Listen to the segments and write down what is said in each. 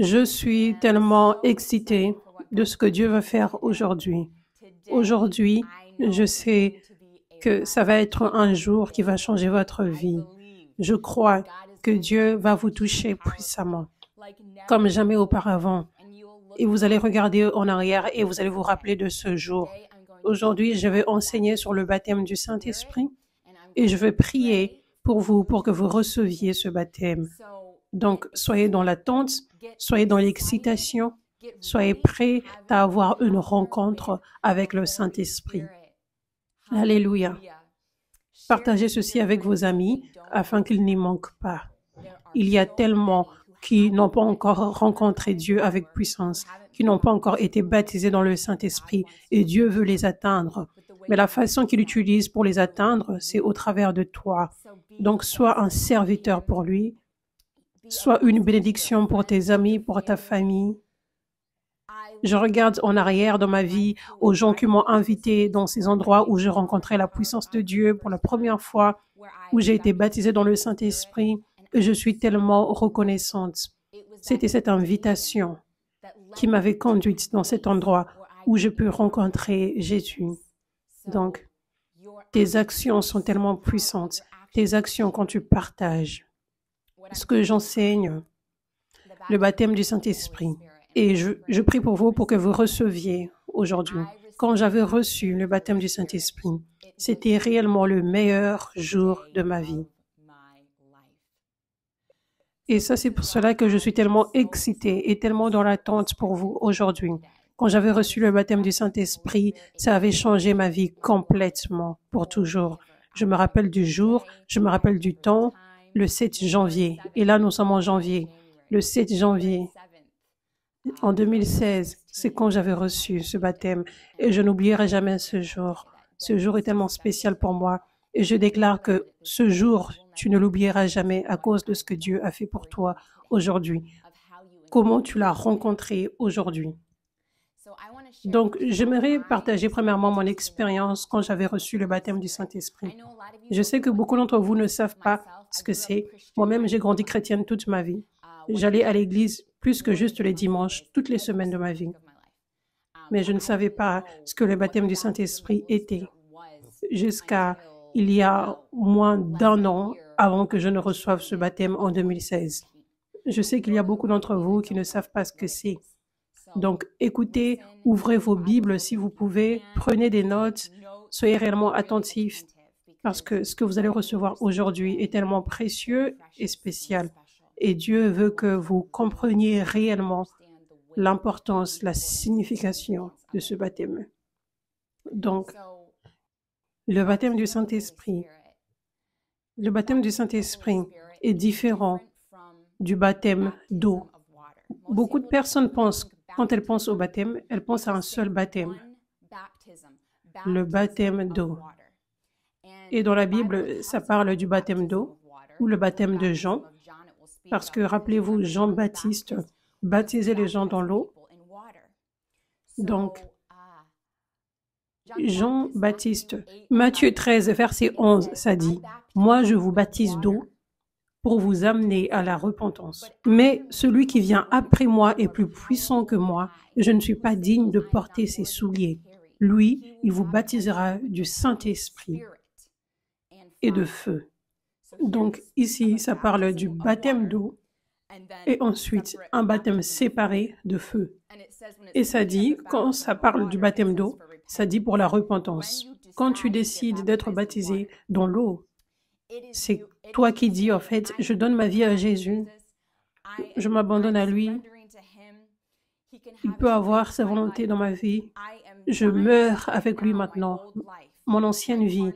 Je suis tellement excitée de ce que Dieu va faire aujourd'hui. Aujourd'hui, je sais que ça va être un jour qui va changer votre vie. Je crois que Dieu va vous toucher puissamment, comme jamais auparavant. Et vous allez regarder en arrière et vous allez vous rappeler de ce jour. Aujourd'hui, je vais enseigner sur le baptême du Saint-Esprit et je vais prier pour vous pour que vous receviez ce baptême. Donc, soyez dans l'attente, soyez dans l'excitation, soyez prêts à avoir une rencontre avec le Saint-Esprit. Alléluia. Partagez ceci avec vos amis afin qu'ils n'y manquent pas. Il y a tellement qui n'ont pas encore rencontré Dieu avec puissance, qui n'ont pas encore été baptisés dans le Saint-Esprit, et Dieu veut les atteindre. Mais la façon qu'il utilise pour les atteindre, c'est au travers de toi. Donc, sois un serviteur pour lui, Sois une bénédiction pour tes amis, pour ta famille. Je regarde en arrière dans ma vie aux gens qui m'ont invité dans ces endroits où je rencontrais la puissance de Dieu pour la première fois, où j'ai été baptisée dans le Saint-Esprit et je suis tellement reconnaissante. C'était cette invitation qui m'avait conduite dans cet endroit où je peux rencontrer Jésus. Donc, tes actions sont tellement puissantes. Tes actions quand tu partages ce que j'enseigne, le baptême du Saint-Esprit. Et je, prie pour vous pour que vous receviez aujourd'hui. Quand j'avais reçu le baptême du Saint-Esprit, c'était réellement le meilleur jour de ma vie. Et ça, c'est pour cela que je suis tellement excitée et tellement dans l'attente pour vous aujourd'hui. Quand j'avais reçu le baptême du Saint-Esprit, ça avait changé ma vie complètement, pour toujours. Je me rappelle du jour, je me rappelle du temps, le 7 janvier. Et là, nous sommes en janvier. Le 7 janvier, en 2016, c'est quand j'avais reçu ce baptême. Et je n'oublierai jamais ce jour. Ce jour est tellement spécial pour moi. Et je déclare que ce jour, tu ne l'oublieras jamais à cause de ce que Dieu a fait pour toi aujourd'hui. Comment tu l'as rencontré aujourd'hui? Donc, j'aimerais partager premièrement mon expérience quand j'avais reçu le baptême du Saint-Esprit. Je sais que beaucoup d'entre vous ne savent pas ce que c'est. Moi-même, j'ai grandi chrétienne toute ma vie. J'allais à l'église plus que juste les dimanches, toutes les semaines de ma vie. Mais je ne savais pas ce que le baptême du Saint-Esprit était jusqu'à il y a moins d'un an avant que je ne reçoive ce baptême en 2016. Je sais qu'il y a beaucoup d'entre vous qui ne savent pas ce que c'est. Donc, écoutez, ouvrez vos Bibles si vous pouvez, prenez des notes, soyez réellement attentifs parce que ce que vous allez recevoir aujourd'hui est tellement précieux et spécial. Et Dieu veut que vous compreniez réellement l'importance, la signification de ce baptême. Donc, le baptême du Saint-Esprit, le baptême du Saint-Esprit est différent du baptême d'eau. Beaucoup de personnes pensent, quand elles pensent au baptême, elles pensent à un seul baptême, le baptême d'eau. Et dans la Bible, ça parle du baptême d'eau ou le baptême de Jean, parce que rappelez-vous, Jean-Baptiste baptisait les gens dans l'eau. Donc, Jean-Baptiste, Matthieu 13, verset 11, ça dit, Moi je vous baptise d'eau pour vous amener à la repentance. Mais celui qui vient après moi est plus puissant que moi, je ne suis pas digne de porter ses souliers. Lui, il vous baptisera du Saint-Esprit de feu. Donc ici, ça parle du baptême d'eau et ensuite un baptême séparé de feu. Et ça dit, quand ça parle du baptême d'eau, ça dit pour la repentance. Quand tu décides d'être baptisé dans l'eau, c'est toi qui dis, en fait, je donne ma vie à Jésus, je m'abandonne à lui, il peut avoir sa volonté dans ma vie, je meurs avec lui maintenant, mon ancienne vie,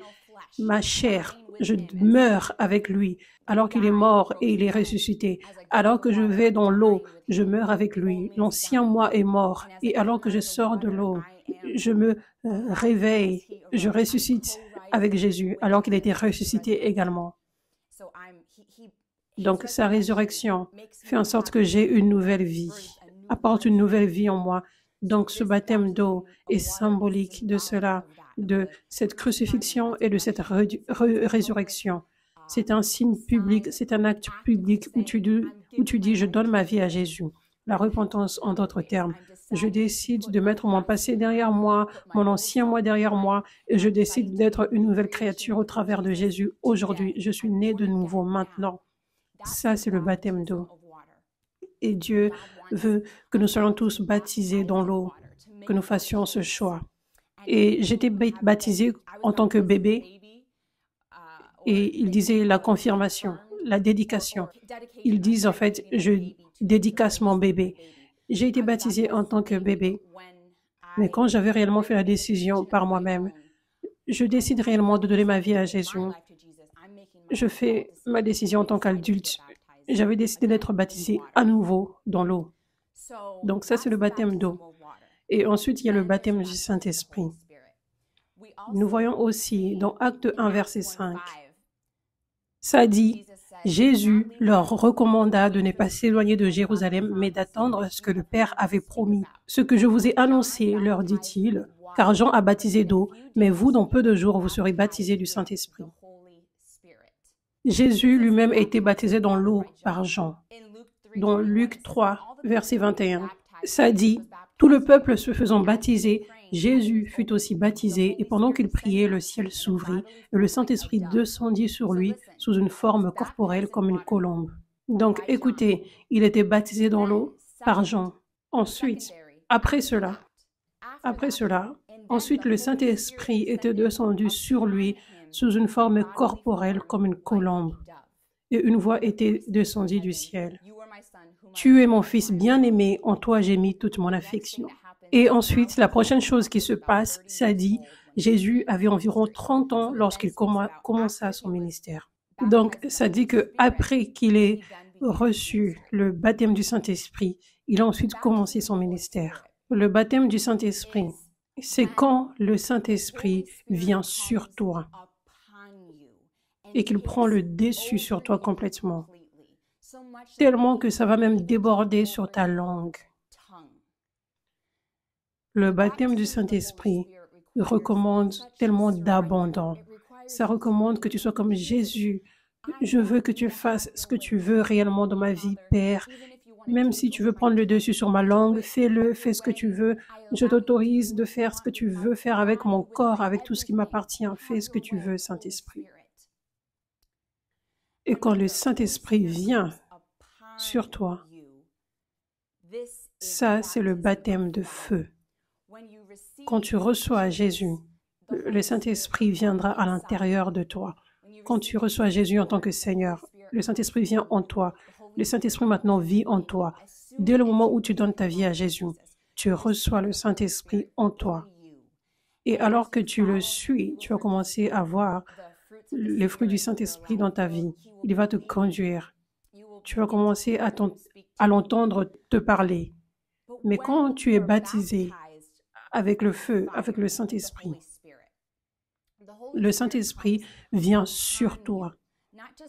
ma chair, je meurs avec lui, alors qu'il est mort et il est ressuscité. Alors que je vais dans l'eau, je meurs avec lui. L'ancien moi est mort, et alors que je sors de l'eau, je me euh, réveille, je ressuscite avec Jésus, alors qu'il a été ressuscité également. Donc sa résurrection fait en sorte que j'ai une nouvelle vie, apporte une nouvelle vie en moi. Donc ce baptême d'eau est symbolique de cela de cette crucifixion et de cette résurrection. C'est un signe public, c'est un acte public où tu, dis, où tu dis, je donne ma vie à Jésus. La repentance, en d'autres termes. Je décide de mettre mon passé derrière moi, mon ancien moi derrière moi, et je décide d'être une nouvelle créature au travers de Jésus. Aujourd'hui, je suis né de nouveau maintenant. Ça, c'est le baptême d'eau. Et Dieu veut que nous soyons tous baptisés dans l'eau, que nous fassions ce choix. Et j'étais baptisé en tant que bébé, et il disait la confirmation, la dédication. Ils disent en fait, je dédicace mon bébé. J'ai été baptisé en tant que bébé, mais quand j'avais réellement fait la décision par moi-même, je décide réellement de donner ma vie à Jésus. Je fais ma décision en tant qu'adulte. J'avais décidé d'être baptisé à nouveau dans l'eau. Donc ça, c'est le baptême d'eau. Et ensuite, il y a le baptême du Saint-Esprit. Nous voyons aussi dans Acte 1, verset 5, ça dit, Jésus leur recommanda de ne pas s'éloigner de Jérusalem, mais d'attendre ce que le Père avait promis. Ce que je vous ai annoncé, leur dit-il, car Jean a baptisé d'eau, mais vous, dans peu de jours, vous serez baptisés du Saint-Esprit. Jésus lui-même a été baptisé dans l'eau par Jean. Dans Luc 3, verset 21, ça dit, tout le peuple se faisant baptiser, Jésus fut aussi baptisé, et pendant qu'il priait, le ciel s'ouvrit, et le Saint-Esprit descendit sur lui sous une forme corporelle comme une colombe. Donc écoutez, il était baptisé dans l'eau par Jean. Ensuite, après cela, après cela, ensuite le Saint-Esprit était descendu sur lui sous une forme corporelle comme une colombe. Et une voix était descendue du ciel. Tu es mon fils bien-aimé, en toi j'ai mis toute mon affection. Et ensuite, la prochaine chose qui se passe, ça dit, Jésus avait environ 30 ans lorsqu'il commença son ministère. Donc, ça dit que après qu'il ait reçu le baptême du Saint-Esprit, il a ensuite commencé son ministère. Le baptême du Saint-Esprit, c'est quand le Saint-Esprit vient sur toi et qu'il prend le dessus sur toi complètement, tellement que ça va même déborder sur ta langue. Le baptême du Saint-Esprit recommande tellement d'abondant. Ça recommande que tu sois comme Jésus. Je veux que tu fasses ce que tu veux réellement dans ma vie, Père. Même si tu veux prendre le dessus sur ma langue, fais-le, fais ce que tu veux. Je t'autorise de faire ce que tu veux faire avec mon corps, avec tout ce qui m'appartient. Fais ce que tu veux, Saint-Esprit. Et quand le Saint-Esprit vient sur toi, ça, c'est le baptême de feu. Quand tu reçois Jésus, le Saint-Esprit viendra à l'intérieur de toi. Quand tu reçois Jésus en tant que Seigneur, le Saint-Esprit vient en toi. Le Saint-Esprit maintenant vit en toi. Dès le moment où tu donnes ta vie à Jésus, tu reçois le Saint-Esprit en toi. Et alors que tu le suis, tu vas commencer à voir les fruits du Saint-Esprit dans ta vie. Il va te conduire. Tu vas commencer à l'entendre te parler. Mais quand tu es baptisé, avec le feu, avec le Saint-Esprit. Le Saint-Esprit vient sur toi,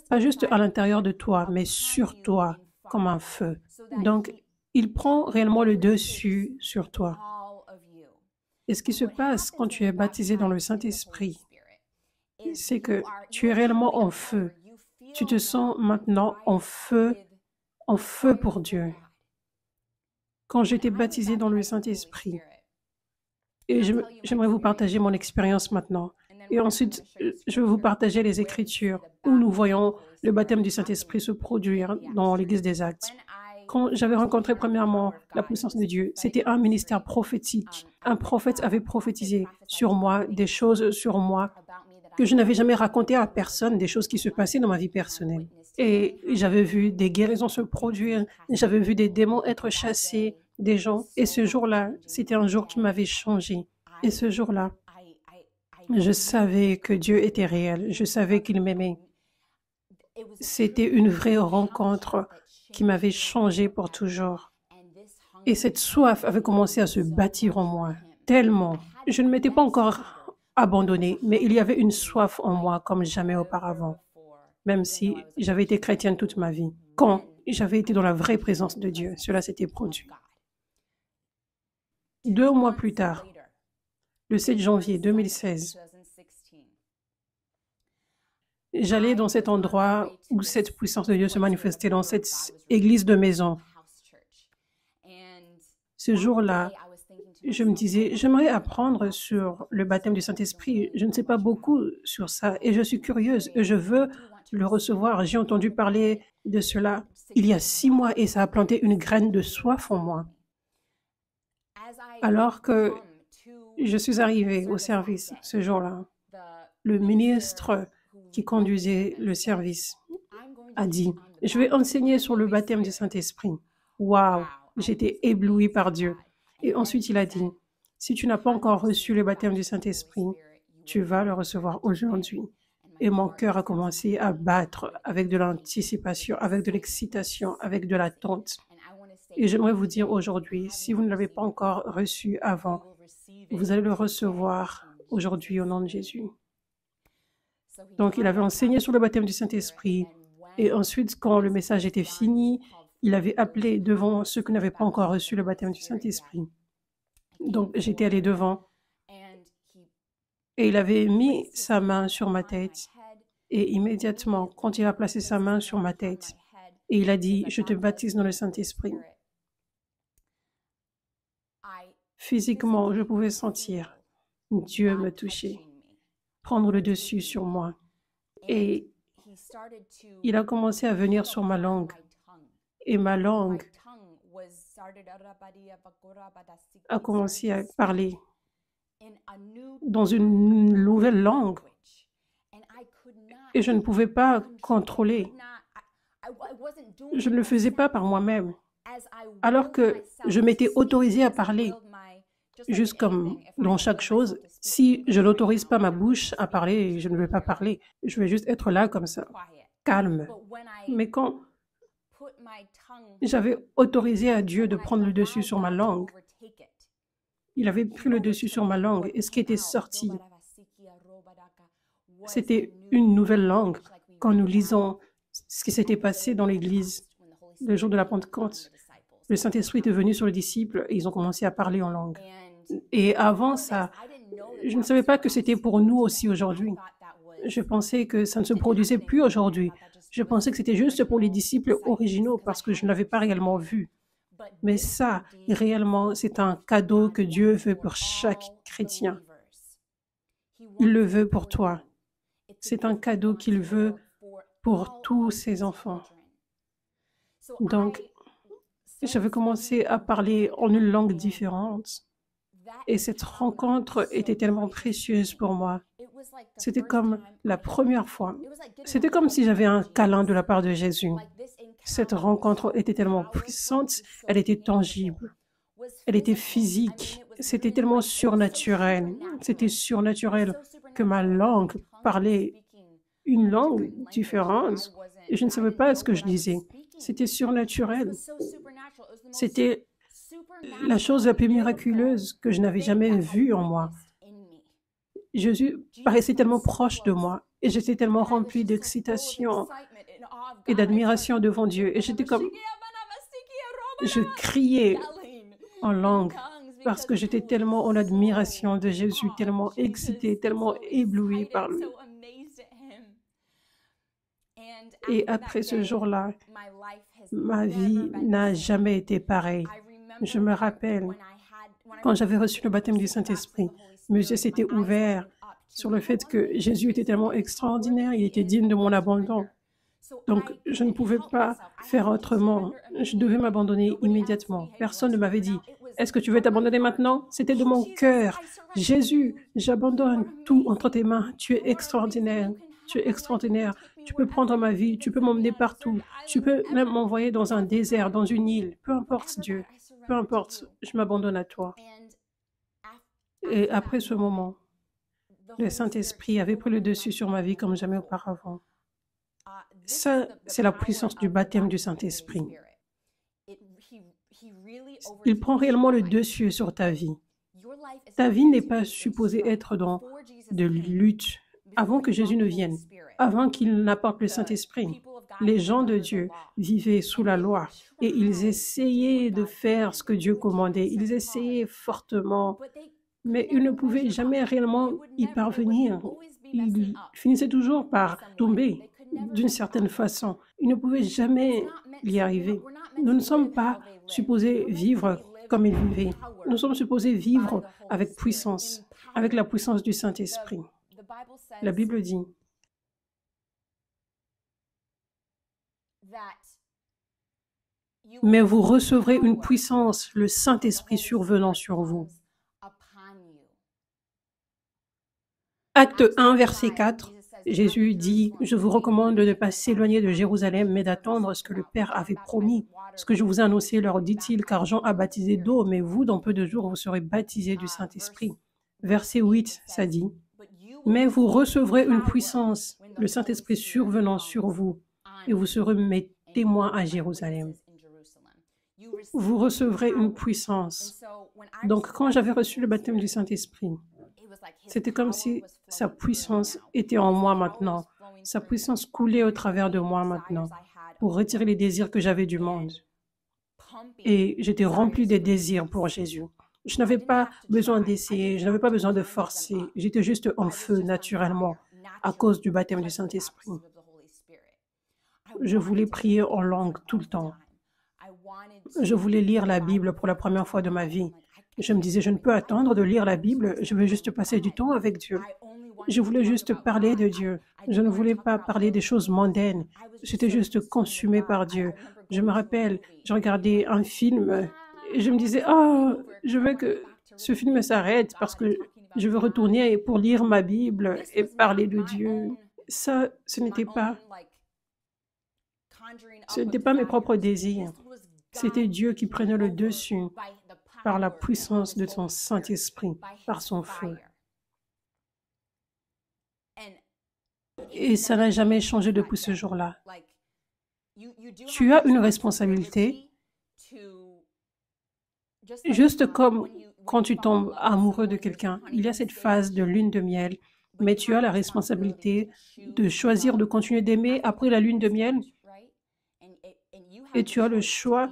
pas juste à l'intérieur de toi, mais sur toi comme un feu. Donc, il prend réellement le dessus sur toi. Et ce qui se passe quand tu es baptisé dans le Saint-Esprit, c'est que tu es réellement en feu. Tu te sens maintenant en feu, en feu pour Dieu. Quand j'étais baptisé dans le Saint-Esprit, et j'aimerais vous partager mon expérience maintenant. Et ensuite, je vais vous partager les Écritures où nous voyons le baptême du Saint-Esprit se produire dans l'Église des Actes. Quand j'avais rencontré premièrement la puissance de Dieu, c'était un ministère prophétique. Un prophète avait prophétisé sur moi des choses sur moi que je n'avais jamais racontées à personne, des choses qui se passaient dans ma vie personnelle. Et j'avais vu des guérisons se produire, j'avais vu des démons être chassés, des gens. Et ce jour-là, c'était un jour qui m'avait changé. Et ce jour-là, je savais que Dieu était réel. Je savais qu'il m'aimait. C'était une vraie rencontre qui m'avait changé pour toujours. Et cette soif avait commencé à se bâtir en moi, tellement. Je ne m'étais pas encore abandonnée, mais il y avait une soif en moi comme jamais auparavant, même si j'avais été chrétienne toute ma vie. Quand j'avais été dans la vraie présence de Dieu, cela s'était produit. Deux mois plus tard, le 7 janvier 2016, j'allais dans cet endroit où cette puissance de Dieu se manifestait, dans cette église de maison. Ce jour-là, je me disais, j'aimerais apprendre sur le baptême du Saint-Esprit. Je ne sais pas beaucoup sur ça et je suis curieuse et je veux le recevoir. J'ai entendu parler de cela il y a six mois et ça a planté une graine de soif en moi. Alors que je suis arrivée au service ce jour-là, le ministre qui conduisait le service a dit, je vais enseigner sur le baptême du Saint-Esprit. Waouh, j'étais éblouie par Dieu. Et ensuite, il a dit, si tu n'as pas encore reçu le baptême du Saint-Esprit, tu vas le recevoir aujourd'hui. Et mon cœur a commencé à battre avec de l'anticipation, avec de l'excitation, avec de l'attente. Et j'aimerais vous dire aujourd'hui, si vous ne l'avez pas encore reçu avant, vous allez le recevoir aujourd'hui au nom de Jésus. Donc, il avait enseigné sur le baptême du Saint-Esprit. Et ensuite, quand le message était fini, il avait appelé devant ceux qui n'avaient pas encore reçu le baptême du Saint-Esprit. Donc, j'étais allé devant. Et il avait mis sa main sur ma tête. Et immédiatement, quand il a placé sa main sur ma tête, et il a dit, je te baptise dans le Saint-Esprit. Physiquement, je pouvais sentir Dieu me toucher, prendre le dessus sur moi. Et il a commencé à venir sur ma langue. Et ma langue a commencé à parler dans une nouvelle langue. Et je ne pouvais pas contrôler. Je ne le faisais pas par moi-même. Alors que je m'étais autorisé à parler, juste comme dans chaque chose, si je n'autorise pas ma bouche à parler, je ne vais pas parler. Je vais juste être là comme ça, calme. Mais quand j'avais autorisé à Dieu de prendre le dessus sur ma langue, il avait pris le dessus sur ma langue et ce qui était sorti, c'était une nouvelle langue. Quand nous lisons ce qui s'était passé dans l'Église le jour de la Pentecôte, le Saint-Esprit est venu sur les disciples et ils ont commencé à parler en langue. Et avant ça, je ne savais pas que c'était pour nous aussi aujourd'hui. Je pensais que ça ne se produisait plus aujourd'hui. Je pensais que c'était juste pour les disciples originaux parce que je ne l'avais pas réellement vu. Mais ça, réellement, c'est un cadeau que Dieu veut pour chaque chrétien. Il le veut pour toi. C'est un cadeau qu'il veut pour tous ses enfants. Donc, j'avais commencé à parler en une langue différente. Et cette rencontre était tellement précieuse pour moi. C'était comme la première fois. C'était comme si j'avais un câlin de la part de Jésus. Cette rencontre était tellement puissante, elle était tangible, elle était physique, c'était tellement surnaturel. C'était surnaturel que ma langue parlait une langue différente et je ne savais pas ce que je disais. C'était surnaturel. C'était la chose la plus miraculeuse que je n'avais jamais vue en moi. Jésus paraissait tellement proche de moi et j'étais tellement remplie d'excitation et d'admiration devant Dieu. Et j'étais comme, je criais en langue parce que j'étais tellement en admiration de Jésus, tellement excitée, tellement éblouie par lui. Et après ce jour-là, ma vie n'a jamais été pareille. Je me rappelle, quand j'avais reçu le baptême du Saint-Esprit, mes yeux s'étaient ouverts sur le fait que Jésus était tellement extraordinaire, il était digne de mon abandon. Donc, je ne pouvais pas faire autrement. Je devais m'abandonner immédiatement. Personne ne m'avait dit, est-ce que tu veux t'abandonner maintenant? C'était de mon cœur. Jésus, j'abandonne tout entre tes mains. Tu es extraordinaire. Tu es extraordinaire. Tu peux prendre ma vie. Tu peux m'emmener partout. Tu peux même m'envoyer dans un désert, dans une île. Peu importe, Dieu. Peu importe. Je m'abandonne à toi. Et après ce moment, le Saint-Esprit avait pris le dessus sur ma vie comme jamais auparavant. Ça, c'est la puissance du baptême du Saint-Esprit. Il prend réellement le dessus sur ta vie. Ta vie n'est pas supposée être dans de lutte avant que Jésus ne vienne, avant qu'il n'apporte le Saint-Esprit. Les gens de Dieu vivaient sous la loi et ils essayaient de faire ce que Dieu commandait. Ils essayaient fortement, mais ils ne pouvaient jamais réellement y parvenir. Ils finissaient toujours par tomber. d'une certaine façon. Ils ne pouvaient jamais y arriver. Nous ne sommes pas supposés vivre comme ils vivaient. Nous sommes supposés vivre avec puissance, avec la puissance du Saint-Esprit. La Bible dit mais vous recevrez une puissance, le Saint-Esprit survenant sur vous. Acte 1, verset 4. Jésus dit, je vous recommande de ne pas s'éloigner de Jérusalem, mais d'attendre ce que le Père avait promis. Ce que je vous ai annoncé, leur dit-il, car Jean a baptisé d'eau, mais vous, dans peu de jours, vous serez baptisés du Saint-Esprit. Verset 8, ça dit, mais vous recevrez une puissance, le Saint-Esprit survenant sur vous, et vous serez mes témoins à Jérusalem. Vous recevrez une puissance. Donc, quand j'avais reçu le baptême du Saint-Esprit, c'était comme si sa puissance était en moi maintenant. Sa puissance coulait au travers de moi maintenant pour retirer les désirs que j'avais du monde. Et j'étais rempli des désirs pour Jésus. Je n'avais pas besoin d'essayer, je n'avais pas besoin de forcer. J'étais juste en feu naturellement à cause du baptême du Saint-Esprit. Je voulais prier en langue tout le temps. Je voulais lire la Bible pour la première fois de ma vie. Je me disais, je ne peux attendre de lire la Bible, je veux juste passer du temps avec Dieu. Je voulais juste parler de Dieu. Je ne voulais pas parler des choses mondaines. J'étais juste consumé par Dieu. Je me rappelle, je regardais un film et je me disais, oh, je veux que ce film s'arrête parce que je veux retourner pour lire ma Bible et parler de Dieu. Ça, ce n'était pas, ce n'était pas mes propres désirs. C'était Dieu qui prenait le dessus par la puissance de son Saint-Esprit, par son feu. Et ça n'a jamais changé depuis ce jour-là. Tu as une responsabilité, juste comme quand tu tombes amoureux de quelqu'un. Il y a cette phase de lune de miel, mais tu as la responsabilité de choisir de continuer d'aimer après la lune de miel. Et tu as le choix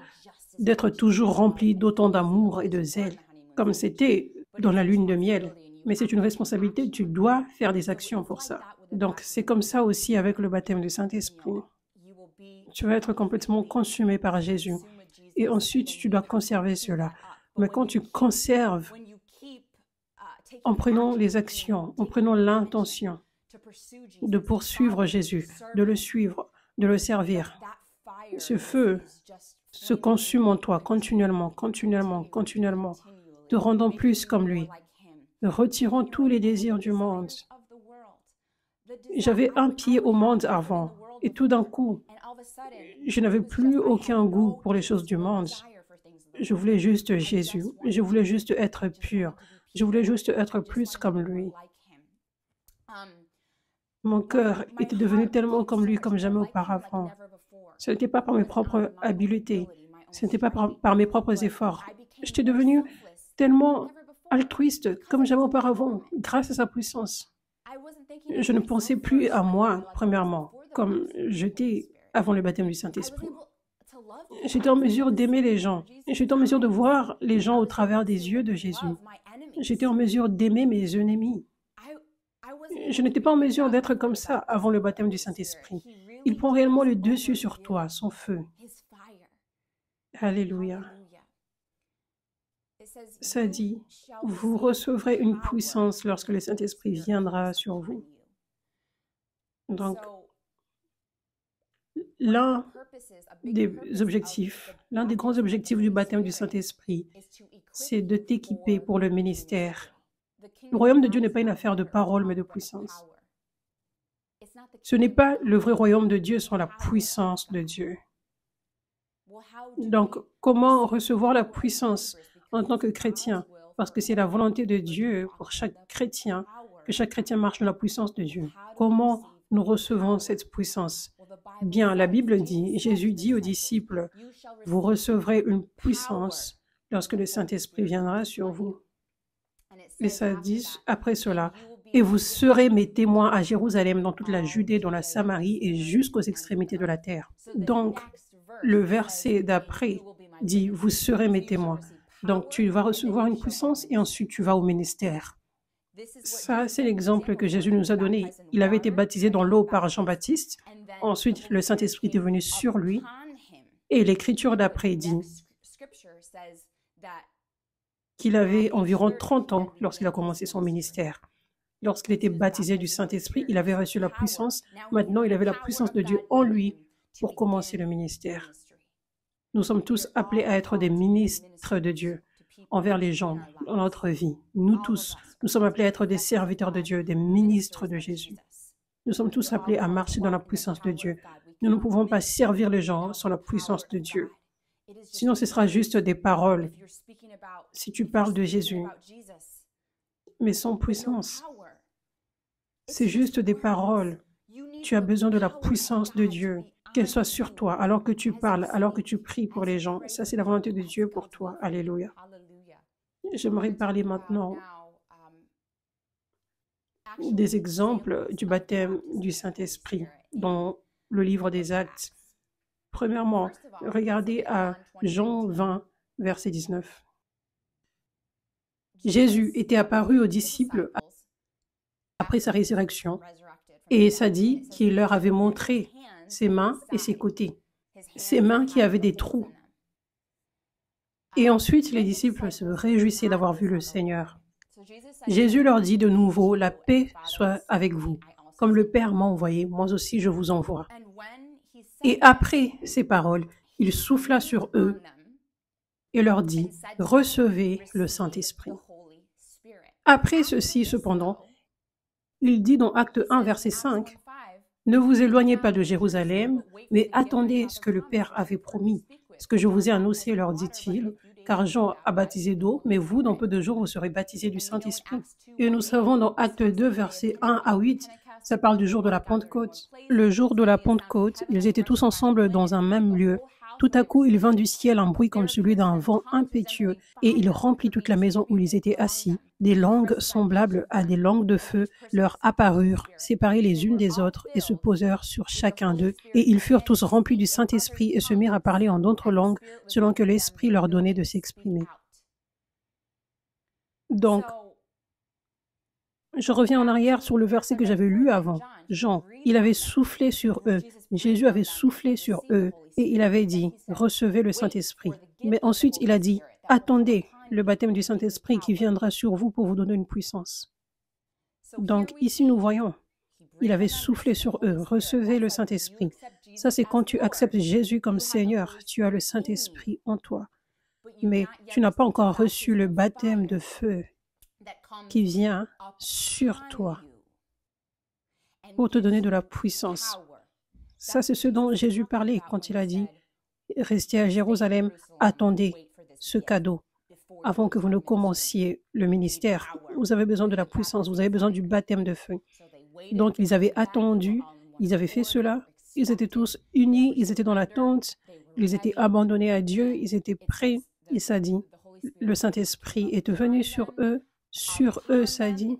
d'être toujours rempli d'autant d'amour et de zèle, comme c'était dans la lune de miel. Mais c'est une responsabilité, tu dois faire des actions pour ça. Donc c'est comme ça aussi avec le baptême du Saint-Esprit. Tu vas être complètement consumé par Jésus. Et ensuite, tu dois conserver cela. Mais quand tu conserves, en prenant les actions, en prenant l'intention de poursuivre Jésus, de le suivre, de le servir, ce feu se consume en toi continuellement, continuellement, continuellement, te rendant plus comme lui, retirant tous les désirs du monde. J'avais un pied au monde avant, et tout d'un coup, je n'avais plus aucun goût pour les choses du monde. Je voulais juste Jésus, je voulais juste être pur, je voulais juste être plus comme lui. Mon cœur était devenu tellement comme lui comme jamais auparavant. Ce n'était pas par mes propres habiletés, ce n'était pas par, mes propres efforts. J'étais devenu tellement altruiste comme jamais auparavant, grâce à sa puissance. Je ne pensais plus à moi, premièrement, comme j'étais avant le baptême du Saint-Esprit. J'étais en mesure d'aimer les gens. J'étais en mesure de voir les gens au travers des yeux de Jésus. J'étais en mesure d'aimer mes ennemis. Je n'étais pas en mesure d'être comme ça avant le baptême du Saint-Esprit. Il prend réellement le dessus sur toi, son feu. Alléluia. Ça dit, vous recevrez une puissance lorsque le Saint-Esprit viendra sur vous. Donc, l'un des objectifs, l'un des grands objectifs du baptême du Saint-Esprit, c'est de t'équiper pour le ministère. Le royaume de Dieu n'est pas une affaire de parole, mais de puissance. Ce n'est pas le vrai royaume de Dieu sans la puissance de Dieu. Donc, comment recevoir la puissance en tant que chrétien? Parce que c'est la volonté de Dieu pour chaque chrétien que chaque chrétien marche dans la puissance de Dieu. Comment nous recevons cette puissance? Bien, la Bible dit, Jésus dit aux disciples, vous recevrez une puissance lorsque le Saint-Esprit viendra sur vous. Et ça dit après cela, et vous serez mes témoins à Jérusalem, dans toute la Judée, dans la Samarie et jusqu'aux extrémités de la terre. Donc, le verset d'après dit, vous serez mes témoins. Donc, tu vas recevoir une puissance et ensuite tu vas au ministère. Ça, c'est l'exemple que Jésus nous a donné. Il avait été baptisé dans l'eau par Jean-Baptiste. Ensuite, le Saint-Esprit est venu sur lui. Et l'écriture d'après dit qu'il avait environ 30 ans lorsqu'il a commencé son ministère. Lorsqu'il était baptisé du Saint-Esprit, il avait reçu la puissance. Maintenant, il avait la puissance de Dieu en lui pour commencer le ministère. Nous sommes tous appelés à être des ministres de Dieu envers les gens dans notre vie. Nous tous, nous sommes appelés à être des serviteurs de Dieu, des ministres de Jésus. Nous sommes tous appelés à marcher dans la puissance de Dieu. Nous ne pouvons pas servir les gens sans la puissance de Dieu. Sinon, ce sera juste des paroles. Si tu parles de Jésus, mais sans puissance, c'est juste des paroles. Tu as besoin de la puissance de Dieu, qu'elle soit sur toi, alors que tu parles, alors que tu pries pour les gens. Ça, c'est la volonté de Dieu pour toi. Alléluia. J'aimerais parler maintenant des exemples du baptême du Saint-Esprit dans le livre des Actes. Premièrement, regardez à Jean 20, verset 19. Jésus était apparu aux disciples après sa résurrection et ça dit qu'il leur avait montré ses mains et ses côtés, ses mains qui avaient des trous. Et ensuite, les disciples se réjouissaient d'avoir vu le Seigneur. Jésus leur dit de nouveau, la paix soit avec vous. Comme le Père m'a envoyé, moi aussi je vous envoie. Et après ces paroles, il souffla sur eux et leur dit, recevez le Saint-Esprit. Après ceci, cependant, il dit dans Acte 1, verset 5, Ne vous éloignez pas de Jérusalem, mais attendez ce que le Père avait promis. Ce que je vous ai annoncé, leur dit-il, car Jean a baptisé d'eau, mais vous, dans peu de jours, vous serez baptisés du Saint-Esprit. Et nous savons dans Acte 2, versets 1 à 8, ça parle du jour de la Pentecôte. Le jour de la Pentecôte, ils étaient tous ensemble dans un même lieu. Tout à coup, il vint du ciel un bruit comme celui d'un vent impétueux, et il remplit toute la maison où ils étaient assis. Des langues semblables à des langues de feu leur apparurent, séparées les unes des autres, et se posèrent sur chacun d'eux. Et ils furent tous remplis du Saint-Esprit et se mirent à parler en d'autres langues, selon que l'Esprit leur donnait de s'exprimer. Donc, je reviens en arrière sur le verset que j'avais lu avant. Jean, il avait soufflé sur eux. Jésus avait soufflé sur eux et il avait dit, recevez le Saint-Esprit. Mais ensuite, il a dit, attendez le baptême du Saint-Esprit qui viendra sur vous pour vous donner une puissance. Donc ici, nous voyons, il avait soufflé sur eux, recevez le Saint-Esprit. Ça, c'est quand tu acceptes Jésus comme Seigneur, tu as le Saint-Esprit en toi. Mais tu n'as pas encore reçu le baptême de feu qui vient sur toi pour te donner de la puissance. Ça, c'est ce dont Jésus parlait quand il a dit, restez à Jérusalem, attendez ce cadeau avant que vous ne commenciez le ministère. Vous avez besoin de la puissance, vous avez besoin du baptême de feu. Donc, ils avaient attendu, ils avaient fait cela, ils étaient tous unis, ils étaient dans la tente, ils étaient abandonnés à Dieu, ils étaient prêts. Et ça dit, le Saint-Esprit est venu sur eux sur eux, ça dit.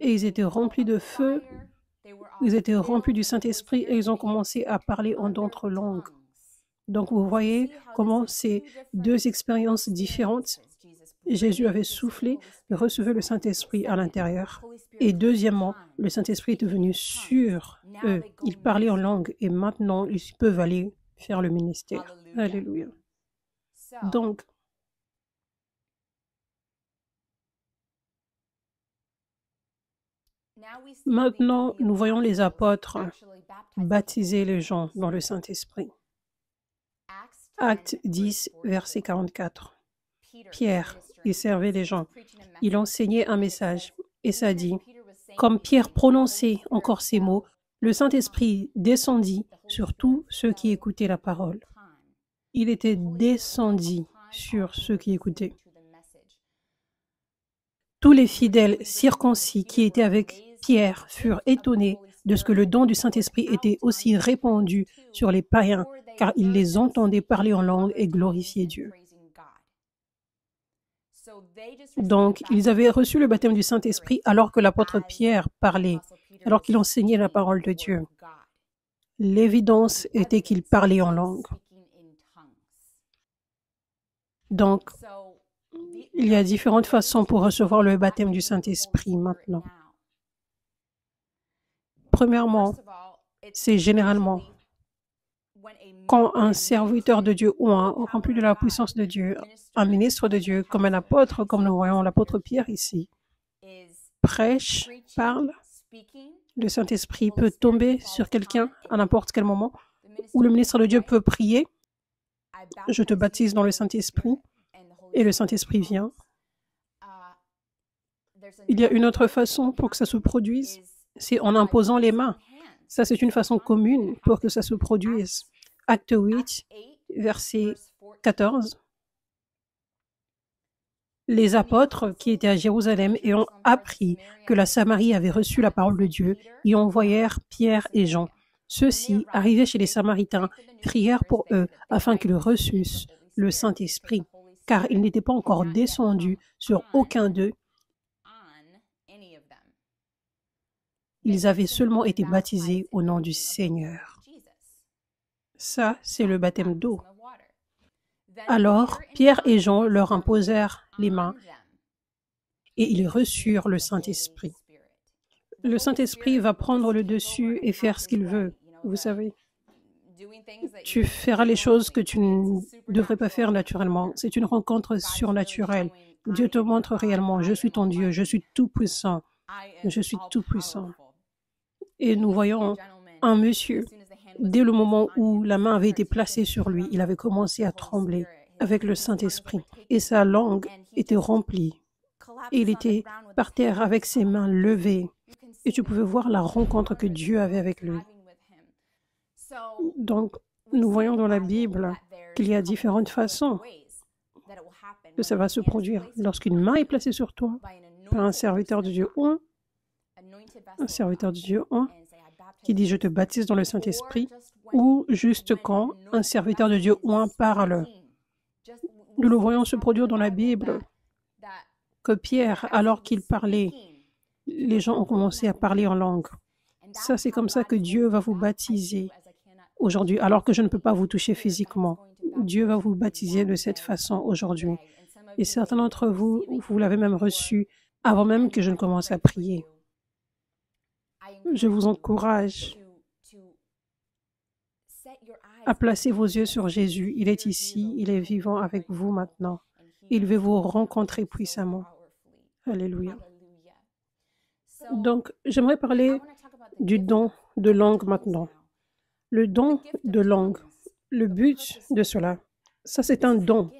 Et ils étaient remplis de feu, ils étaient remplis du Saint-Esprit et ils ont commencé à parler en d'autres langues. Donc vous voyez comment ces deux expériences différentes, Jésus avait soufflé, recevait le Saint-Esprit à l'intérieur. Et deuxièmement, le Saint-Esprit est venu sur eux. Ils parlaient en langue et maintenant ils peuvent aller faire le ministère. Alléluia. Donc, Maintenant, nous voyons les apôtres baptiser les gens dans le Saint-Esprit. Acte 10, verset 44. Pierre, il servait les gens. Il enseignait un message. Et ça dit, comme Pierre prononçait encore ces mots, le Saint-Esprit descendit sur tous ceux qui écoutaient la parole. Il était descendu sur ceux qui écoutaient. Tous les fidèles circoncis qui étaient avec Pierre furent étonnés de ce que le don du Saint-Esprit était aussi répandu sur les païens, car ils les entendaient parler en langue et glorifier Dieu. Donc, ils avaient reçu le baptême du Saint-Esprit alors que l'apôtre Pierre parlait, alors qu'il enseignait la parole de Dieu. L'évidence était qu'il parlait en langue. Donc, Il y a différentes façons pour recevoir le baptême du Saint-Esprit maintenant. Premièrement, c'est généralement quand un serviteur de Dieu ou un rempli de la puissance de Dieu, un ministre de Dieu, comme un apôtre, comme nous voyons l'apôtre Pierre ici, prêche, parle, le Saint-Esprit peut tomber sur quelqu'un à n'importe quel moment, ou le ministre de Dieu peut prier, je te baptise dans le Saint-Esprit, et le Saint-Esprit vient. Il y a une autre façon pour que ça se produise, c'est en imposant les mains. Ça, c'est une façon commune pour que ça se produise. Acte 8, verset 14. Les apôtres qui étaient à Jérusalem et ont appris que la Samarie avait reçu la parole de Dieu y envoyèrent Pierre et Jean. Ceux-ci, arrivés chez les Samaritains, prièrent pour eux afin qu'ils reçussent le Saint-Esprit, car il n'était pas encore descendu sur aucun d'eux Ils avaient seulement été baptisés au nom du Seigneur. Ça, c'est le baptême d'eau. Alors, Pierre et Jean leur imposèrent les mains et ils reçurent le Saint-Esprit. Le Saint-Esprit va prendre le dessus et faire ce qu'il veut. Vous savez, tu feras les choses que tu ne devrais pas faire naturellement. C'est une rencontre surnaturelle. Dieu te montre réellement, je suis ton Dieu, je suis tout puissant, je suis tout puissant. Et nous voyons un monsieur, dès le moment où la main avait été placée sur lui, il avait commencé à trembler avec le Saint-Esprit et sa langue était remplie. Et il était par terre avec ses mains levées et tu pouvais voir la rencontre que Dieu avait avec lui. Donc, nous voyons dans la Bible qu'il y a différentes façons que ça va se produire. Lorsqu'une main est placée sur toi par un serviteur de Dieu un serviteur de Dieu qui dit je te baptise dans le Saint-Esprit, ou juste quand un serviteur de Dieu ou un parle. Nous le voyons se produire dans la Bible, que Pierre, alors qu'il parlait, les gens ont commencé à parler en langue. Ça, c'est comme ça que Dieu va vous baptiser aujourd'hui, alors que je ne peux pas vous toucher physiquement. Dieu va vous baptiser de cette façon aujourd'hui. Et certains d'entre vous, vous l'avez même reçu avant même que je ne commence à prier. Je vous encourage à placer vos yeux sur Jésus. Il est ici, il est vivant avec vous maintenant. Il veut vous rencontrer puissamment. Alléluia. Donc, j'aimerais parler du don de langue maintenant. Le don de langue, le but de cela, ça c'est un don.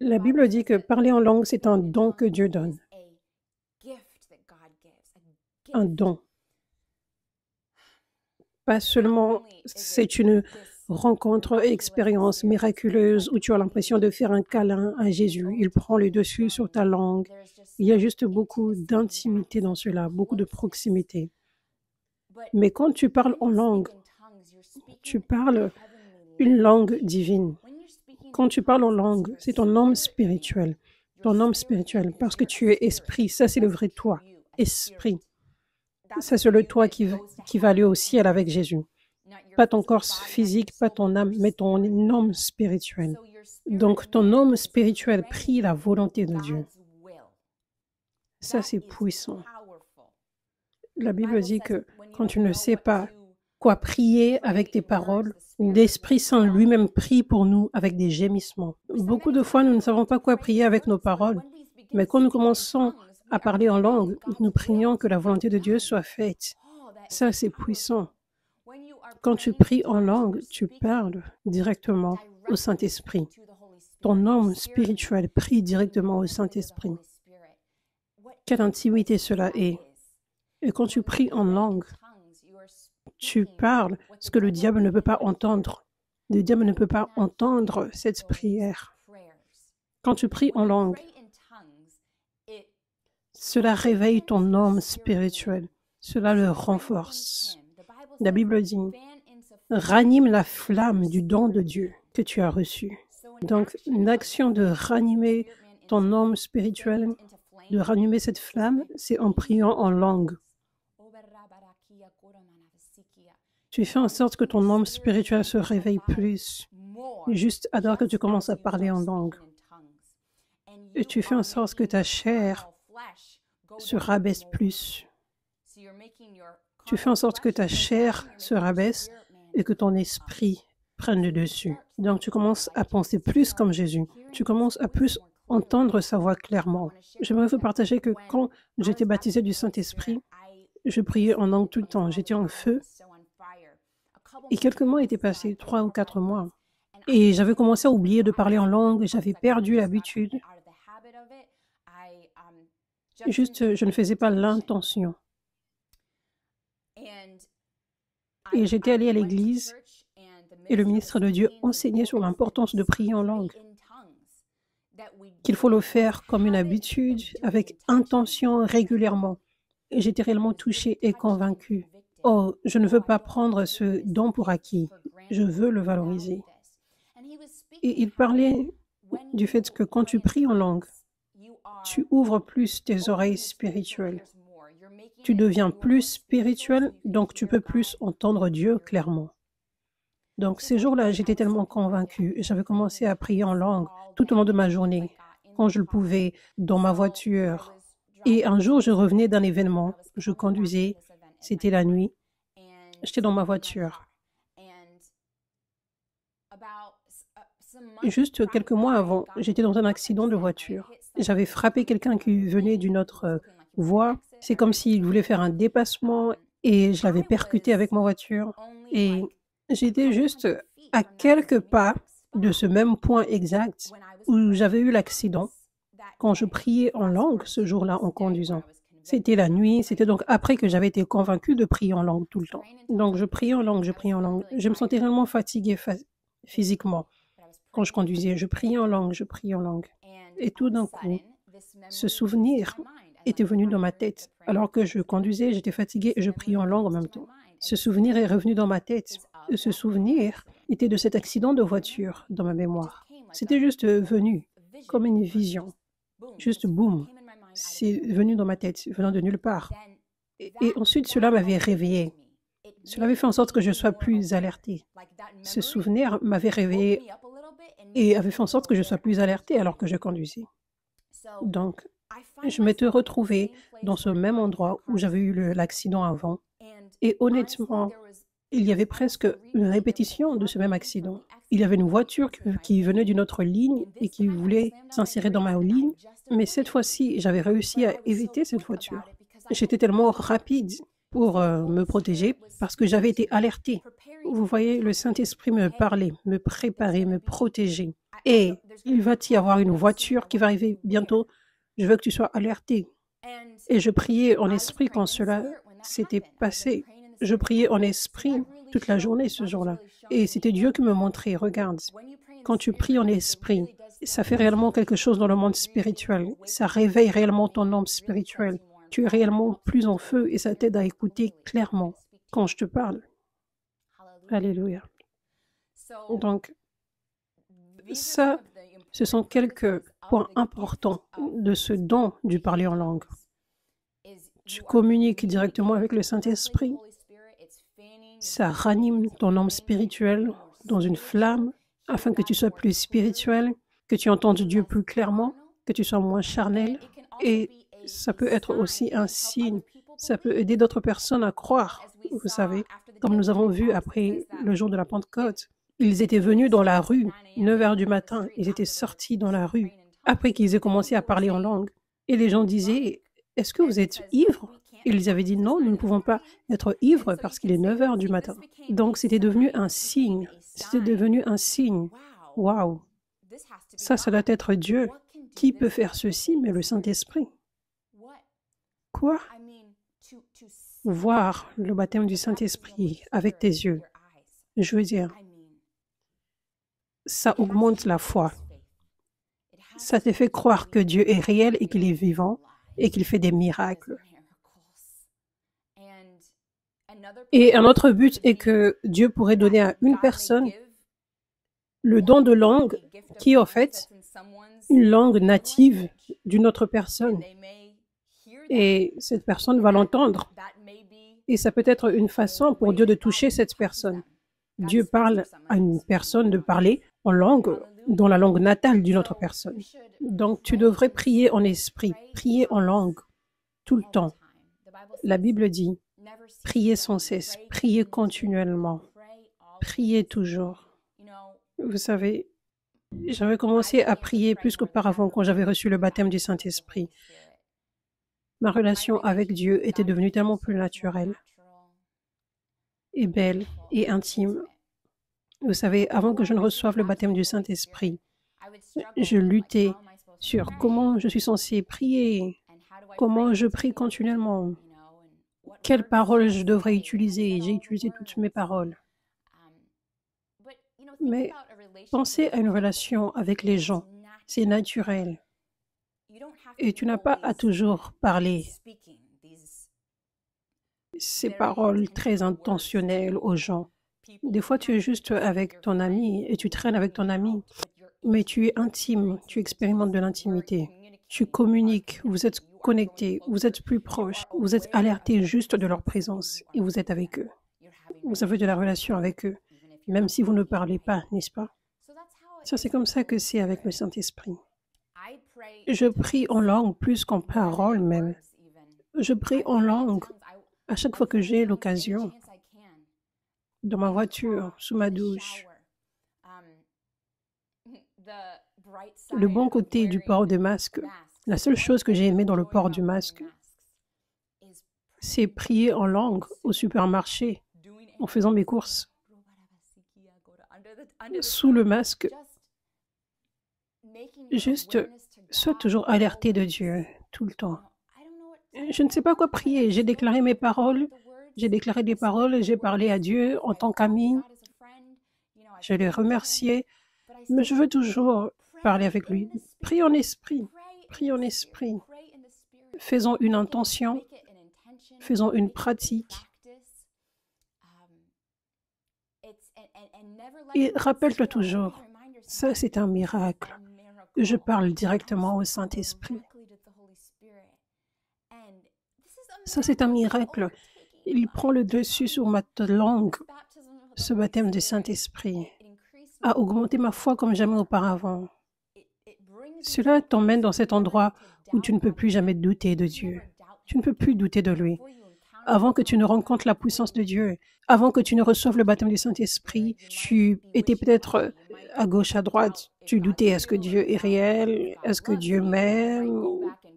La Bible dit que parler en langue, c'est un don que Dieu donne. Un don. Pas seulement c'est une rencontre, expérience miraculeuse où tu as l'impression de faire un câlin à Jésus. Il prend le dessus sur ta langue. Il y a juste beaucoup d'intimité dans cela, beaucoup de proximité. Mais quand tu parles en langue, tu parles une langue divine. Quand tu parles en langue, c'est ton homme spirituel. Ton homme spirituel, parce que tu es esprit. Ça, c'est le vrai toi. Esprit. C'est le toi qui, qui va aller au ciel avec Jésus. Pas ton corps physique, pas ton âme, mais ton homme spirituel. Donc, ton homme spirituel prie la volonté de Dieu. Ça, c'est puissant. La Bible dit que quand tu ne sais pas quoi prier avec tes paroles, l'Esprit Saint lui-même prie pour nous avec des gémissements. Beaucoup de fois, nous ne savons pas quoi prier avec nos paroles, mais quand nous commençons à parler en langue, nous prions que la volonté de Dieu soit faite. Ça, c'est puissant. Quand tu pries en langue, tu parles directement au Saint-Esprit. Ton homme spirituel prie directement au Saint-Esprit. Quelle intimité cela est. Et quand tu pries en langue, tu parles ce que le diable ne peut pas entendre. Le diable ne peut pas entendre cette prière. Quand tu pries en langue, cela réveille ton homme spirituel. Cela le renforce. La Bible dit, ranime la flamme du don de Dieu que tu as reçu. Donc, une action de ranimer ton homme spirituel, de ranimer cette flamme, c'est en priant en langue. Tu fais en sorte que ton homme spirituel se réveille plus, juste alors que tu commences à parler en langue. Et tu fais en sorte que ta chair se rabaisse plus. Tu fais en sorte que ta chair se rabaisse et que ton esprit prenne le dessus. Donc tu commences à penser plus comme Jésus. Tu commences à plus entendre sa voix clairement. J'aimerais vous partager que quand j'étais baptisé du Saint-Esprit, je priais en langue tout le temps. J'étais en feu. Et quelques mois étaient passés, trois ou quatre mois. Et j'avais commencé à oublier de parler en langue. J'avais perdu l'habitude. Juste, je ne faisais pas l'intention. Et j'étais allée à l'église et le ministre de Dieu enseignait sur l'importance de prier en langue, qu'il faut le faire comme une habitude, avec intention régulièrement. Et j'étais réellement touchée et convaincue. Oh, je ne veux pas prendre ce don pour acquis, je veux le valoriser. Et il parlait du fait que quand tu pries en langue, tu ouvres plus tes oreilles spirituelles. Tu deviens plus spirituel, donc tu peux plus entendre Dieu clairement. Donc ces jours-là, j'étais tellement convaincue. J'avais commencé à prier en langue tout au long de ma journée, quand je le pouvais, dans ma voiture. Et un jour, je revenais d'un événement. Je conduisais, c'était la nuit. J'étais dans ma voiture. Juste quelques mois avant, j'étais dans un accident de voiture. J'avais frappé quelqu'un qui venait d'une autre euh, voie. C'est comme s'il voulait faire un dépassement et je l'avais percuté avec ma voiture. Et j'étais juste à quelques pas de ce même point exact où j'avais eu l'accident quand je priais en langue ce jour-là en conduisant. C'était la nuit, c'était donc après que j'avais été convaincue de prier en langue tout le temps. Donc je priais en langue, je priais en langue. Je me sentais réellement fatiguée physiquement quand je conduisais. Je priais en langue, je priais en langue. Et tout d'un coup, ce souvenir était venu dans ma tête. Alors que je conduisais, j'étais fatiguée et je priais en langue en même temps. Ce souvenir est revenu dans ma tête. Ce souvenir était de cet accident de voiture dans ma mémoire. C'était juste venu, comme une vision. Juste boum. C'est venu dans ma tête, venant de nulle part. Et, ensuite, cela m'avait réveillée. Cela avait fait en sorte que je sois plus alertée. Ce souvenir m'avait réveillée et avait fait en sorte que je sois plus alertée alors que je conduisais. Donc, je m'étais retrouvée dans ce même endroit où j'avais eu l'accident avant. Et honnêtement, il y avait presque une répétition de ce même accident. Il y avait une voiture qui venait d'une autre ligne et qui voulait s'insérer dans ma ligne, mais cette fois-ci, j'avais réussi à éviter cette voiture. J'étais tellement rapide pour euh, me protéger parce que j'avais été alertée. Vous voyez, le Saint-Esprit me parlait, me préparait, me protéger. Et il va y avoir une voiture qui va arriver bientôt. Je veux que tu sois alerté. Et je priais en esprit quand cela s'était passé. Je priais en esprit toute la journée ce jour-là. Et c'était Dieu qui me montrait, regarde, quand tu pries en esprit, ça fait réellement quelque chose dans le monde spirituel. Ça réveille réellement ton âme spirituelle. Tu es réellement plus en feu et ça t'aide à écouter clairement quand je te parle. Alléluia. Donc, ça, ce sont quelques points importants de ce don du parler en langue. Tu communiques directement avec le Saint-Esprit. Ça ranime ton âme spirituelle dans une flamme afin que tu sois plus spirituel, que tu entendes Dieu plus clairement, que tu sois moins charnel. Et ça peut être aussi un signe. Ça peut aider d'autres personnes à croire, vous savez, comme nous avons vu après le jour de la Pentecôte. Ils étaient venus dans la rue, 9 heures du matin, ils étaient sortis dans la rue, après qu'ils aient commencé à parler en langue. Et les gens disaient, est-ce que vous êtes ivres? Ils avaient dit, non, nous ne pouvons pas être ivres parce qu'il est 9 heures du matin. Donc c'était devenu un signe. C'était devenu un signe. Waouh Ça, ça doit être Dieu. Qui peut faire ceci mais le Saint-Esprit Quoi Voir le baptême du Saint-Esprit avec tes yeux. Je veux dire, ça augmente la foi. Ça te fait croire que Dieu est réel et qu'il est vivant et qu'il fait des miracles. Et un autre but est que Dieu pourrait donner à une personne le don de langue qui est en fait une langue native d'une autre personne. Et cette personne va l'entendre. Et ça peut être une façon pour Dieu de toucher cette personne. Dieu parle à une personne de parler en langue, dans la langue natale d'une autre personne. Donc, tu devrais prier en esprit, prier en langue, tout le temps. La Bible dit, priez sans cesse, priez continuellement, priez toujours. Vous savez, j'avais commencé à prier plus qu'auparavant quand j'avais reçu le baptême du Saint-Esprit. Ma relation avec Dieu était devenue tellement plus naturelle et belle et intime. Vous savez, avant que je ne reçoive le baptême du Saint-Esprit, je luttais sur comment je suis censé prier, comment je prie continuellement, quelles paroles je devrais utiliser. J'ai utilisé toutes mes paroles. Mais pensez à une relation avec les gens. C'est naturel. Et tu n'as pas à toujours parler ces paroles très intentionnelles aux gens. Des fois, tu es juste avec ton ami et tu traînes avec ton ami, mais tu es intime, tu expérimentes de l'intimité. Tu communiques, vous êtes connecté, vous êtes plus proche, vous êtes alerté juste de leur présence et vous êtes avec eux. Vous avez de la relation avec eux, même si vous ne parlez pas, n'est-ce pas? Ça, c'est comme ça que c'est avec le Saint-Esprit. Je prie en langue plus qu'en parole même. Je prie en langue à chaque fois que j'ai l'occasion, dans ma voiture, sous ma douche. Le bon côté du port de masque, la seule chose que j'ai aimé dans le port du masque, c'est prier en langue au supermarché en faisant mes courses. Sous le masque, juste sois toujours alerté de Dieu tout le temps. Je ne sais pas quoi prier. J'ai déclaré mes paroles. J'ai déclaré des paroles. J'ai parlé à Dieu en tant qu'ami. Je l'ai remercié. Mais je veux toujours parler avec lui. Prie en esprit. Prie en esprit. Faisons une intention. Faisons une pratique. Et rappelle-toi toujours, ça c'est un miracle. Je parle directement au Saint-Esprit. Ça, c'est un miracle. Il prend le dessus sur ma langue. Ce baptême du Saint-Esprit a augmenté ma foi comme jamais auparavant. Cela t'emmène dans cet endroit où tu ne peux plus jamais douter de Dieu. Tu ne peux plus douter de lui. Avant que tu ne rencontres la puissance de Dieu, avant que tu ne reçoives le baptême du Saint-Esprit, tu étais peut-être à gauche, à droite. Tu doutais, est-ce que Dieu est réel? Est-ce que Dieu m'aime?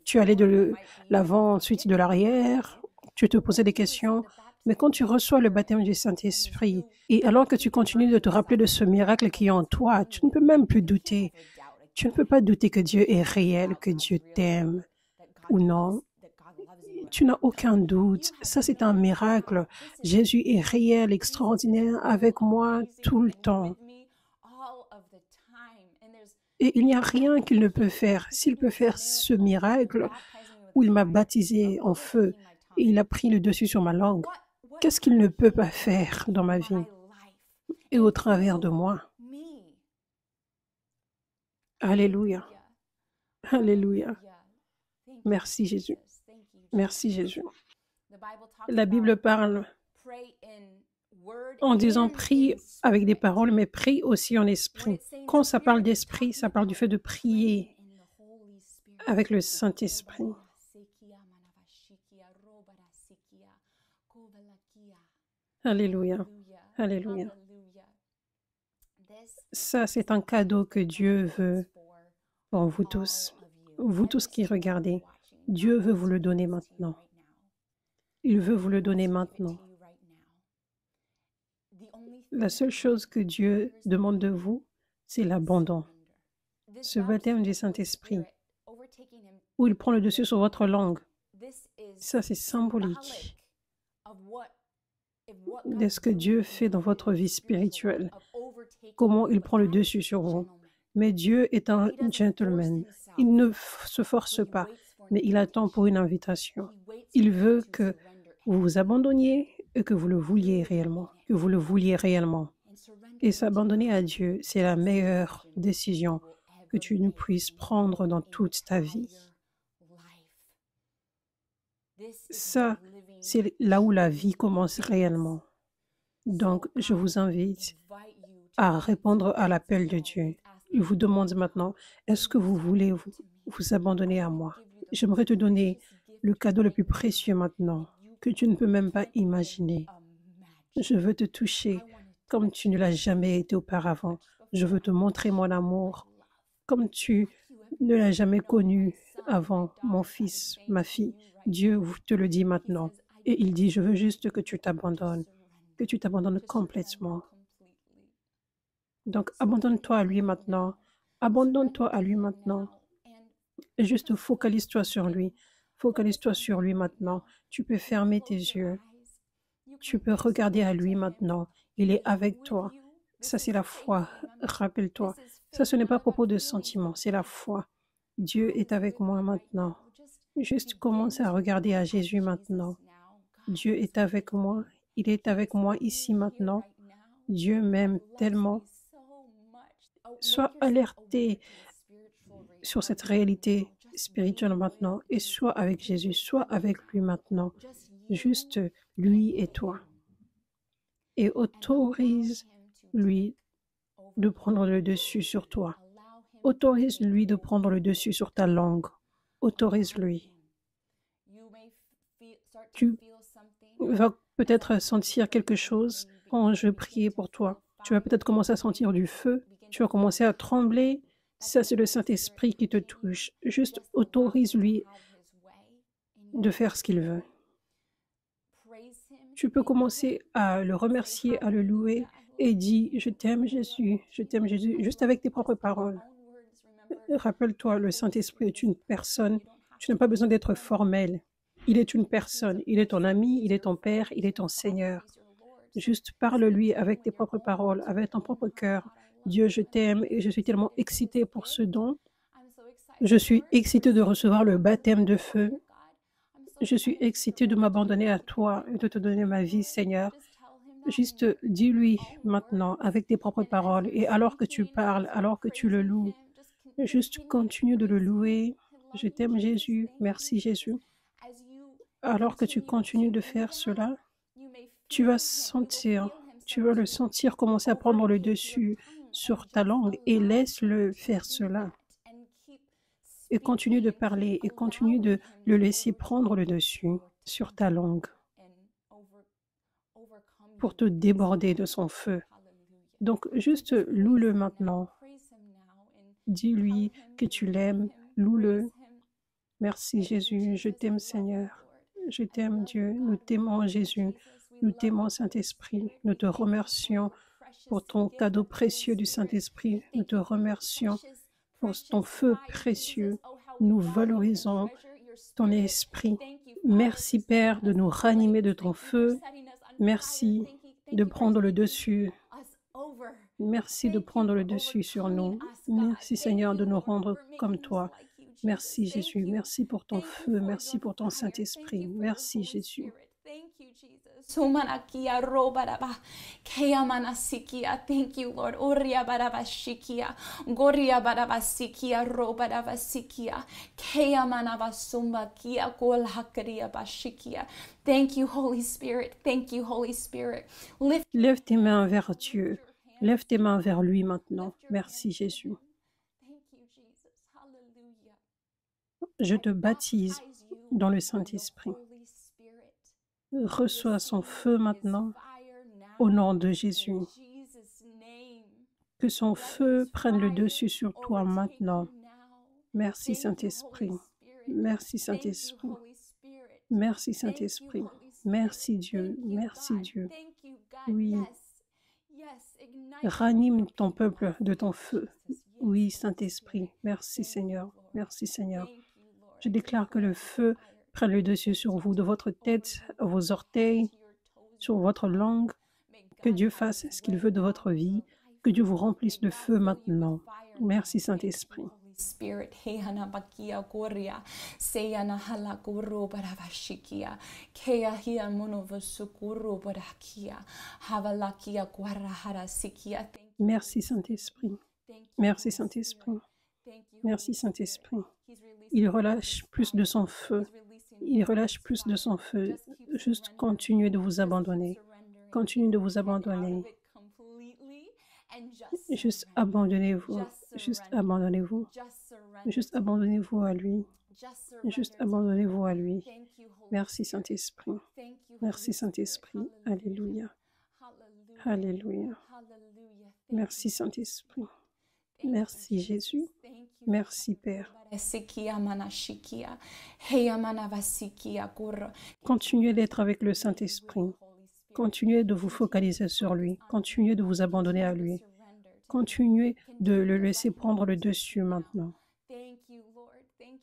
tu allais de l'avant, ensuite de l'arrière, tu te posais des questions. Mais quand tu reçois le baptême du Saint-Esprit, et alors que tu continues de te rappeler de ce miracle qui est en toi, tu ne peux même plus douter. Tu ne peux pas douter que Dieu est réel, que Dieu t'aime ou non. Tu n'as aucun doute. Ça, c'est un miracle. Jésus est réel, extraordinaire avec moi tout le temps. Et il n'y a rien qu'il ne peut faire. S'il peut faire ce miracle où il m'a baptisé en feu et il a pris le dessus sur ma langue, qu'est-ce qu'il ne peut pas faire dans ma vie et au travers de moi? Alléluia. Alléluia. Merci Jésus. Merci Jésus. La Bible parle en disant prie avec des paroles, mais prie aussi en esprit. Quand ça parle d'esprit, ça parle du fait de prier avec le Saint-Esprit. Alléluia. Alléluia. Ça, c'est un cadeau que Dieu veut pour vous tous, vous tous qui regardez. Dieu veut vous le donner maintenant. Il veut vous le donner maintenant. La seule chose que Dieu demande de vous, c'est l'abandon. Ce baptême du Saint-Esprit, où il prend le dessus sur votre langue, ça c'est symbolique de ce que Dieu fait dans votre vie spirituelle, comment il prend le dessus sur vous. Mais Dieu est un gentleman. Il ne se force pas, mais il attend pour une invitation. Il veut que vous vous abandonniez et que vous le vouliez réellement que vous le vouliez réellement. Et s'abandonner à Dieu, c'est la meilleure décision que tu ne puisses prendre dans toute ta vie. Ça, c'est là où la vie commence réellement. Donc, je vous invite à répondre à l'appel de Dieu Il vous demande maintenant, est-ce que vous voulez vous, vous abandonner à moi? J'aimerais te donner le cadeau le plus précieux maintenant, que tu ne peux même pas imaginer. Je veux te toucher comme tu ne l'as jamais été auparavant. Je veux te montrer mon amour comme tu ne l'as jamais connu avant, mon fils, ma fille. Dieu te le dit maintenant. Et il dit, je veux juste que tu t'abandonnes, que tu t'abandonnes complètement. Donc, abandonne-toi à lui maintenant. Abandonne-toi à lui maintenant. Juste focalise-toi sur lui. Focalise-toi sur lui maintenant. Tu peux fermer tes yeux. Tu peux regarder à lui maintenant. Il est avec toi. Ça, c'est la foi. Rappelle-toi. Ça, ce n'est pas à propos de sentiments, c'est la foi. Dieu est avec moi maintenant. Juste commence à regarder à Jésus maintenant. Dieu est avec moi. Il est avec moi ici maintenant. Dieu m'aime tellement. Sois alerté sur cette réalité spirituelle maintenant et sois avec Jésus, sois avec lui maintenant. Juste lui et toi. Et autorise lui de prendre le dessus sur toi. Autorise-lui de prendre le dessus sur ta langue. Autorise-lui. Tu vas peut-être sentir quelque chose quand je priais pour toi. Tu vas peut-être commencer à sentir du feu. Tu vas commencer à trembler. Ça, c'est le Saint-Esprit qui te touche. Juste autorise-lui de faire ce qu'il veut. Tu peux commencer à le remercier, à le louer et dis, je t'aime Jésus, je t'aime Jésus, juste avec tes propres paroles. Rappelle-toi, le Saint-Esprit est une personne. Tu n'as pas besoin d'être formel. Il est une personne. Il est ton ami, il est ton Père, il est ton Seigneur. Juste parle-lui avec tes propres paroles, avec ton propre cœur. Dieu, je t'aime et je suis tellement excité pour ce don. Je suis excité de recevoir le baptême de feu. Je suis excité de m'abandonner à toi et de te donner ma vie, Seigneur. Juste dis-lui maintenant avec tes propres paroles et alors que tu parles, alors que tu le loues, juste continue de le louer. Je t'aime Jésus, merci Jésus. Alors que tu continues de faire cela, tu vas sentir, tu vas le sentir commencer à prendre le dessus sur ta langue et laisse-le faire cela. Et continue de parler et continue de le laisser prendre le dessus sur ta langue pour te déborder de son feu. Donc juste loue-le maintenant. Dis-lui que tu l'aimes, loue-le. Merci Jésus, je t'aime Seigneur. Je t'aime Dieu, nous t'aimons Jésus, nous t'aimons Saint-Esprit, nous te remercions pour ton cadeau précieux du Saint-Esprit, nous te remercions pour ton feu précieux, nous valorisons ton esprit. Merci Père de nous ranimer de ton feu, Merci de prendre le dessus. Merci de prendre le dessus sur nous. Merci Seigneur de nous rendre comme toi. Merci Jésus. Merci pour ton feu. Merci pour ton Saint-Esprit. Merci Jésus. Sumanakia robaraba. Kea manasikia. Thank you, Lord. Oria barabashikia. Goria barabasikia robarabasikia. Kea manavasumbakia kolhakaria bashikia. Thank you, Holy Spirit. Thank you, Holy Spirit. Lift Lève tes mains vers Dieu. Lève tes mains vers lui maintenant. Merci Jésus. Je te baptise dans le Saint-Esprit. Reçois son feu maintenant au nom de Jésus. Que son feu prenne le dessus sur toi maintenant. Merci Saint-Esprit. Merci Saint-Esprit. Merci Saint-Esprit. Merci Dieu. Merci Dieu. Oui. Ranime ton peuple de ton feu. Oui, Saint-Esprit. Merci Seigneur. Merci Seigneur. Je déclare que le feu prenne le dessus sur vous, de votre tête vos orteils, sur votre langue. Que Dieu fasse ce qu'il veut de votre vie. Que Dieu vous remplisse de feu maintenant. Merci Saint-Esprit. Spirit, hehana bakia koria, seyana hala kuro baravashikia, kea hia monovosukuru barakia, havalakia kwara sikia. Merci Saint-Esprit. Merci Saint-Esprit. Merci Saint-Esprit. Il relâche plus de son feu. Il relâche plus de son feu. Juste continuez de vous abandonner. Continuez de vous abandonner. Juste abandonnez-vous. Juste abandonnez-vous. Juste abandonnez-vous à lui. Juste abandonnez-vous à lui. Merci Saint-Esprit. Merci Saint-Esprit. Alléluia. Alléluia. Merci Saint-Esprit. Merci Jésus. Merci Père. Continuez d'être avec le Saint-Esprit. Continuez de vous focaliser sur lui. Continuez de vous abandonner à lui. Continuez de le laisser prendre le dessus maintenant.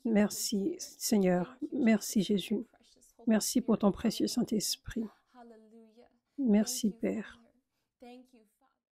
Merci Seigneur. Merci Jésus. Merci pour ton précieux Saint-Esprit. Merci Père.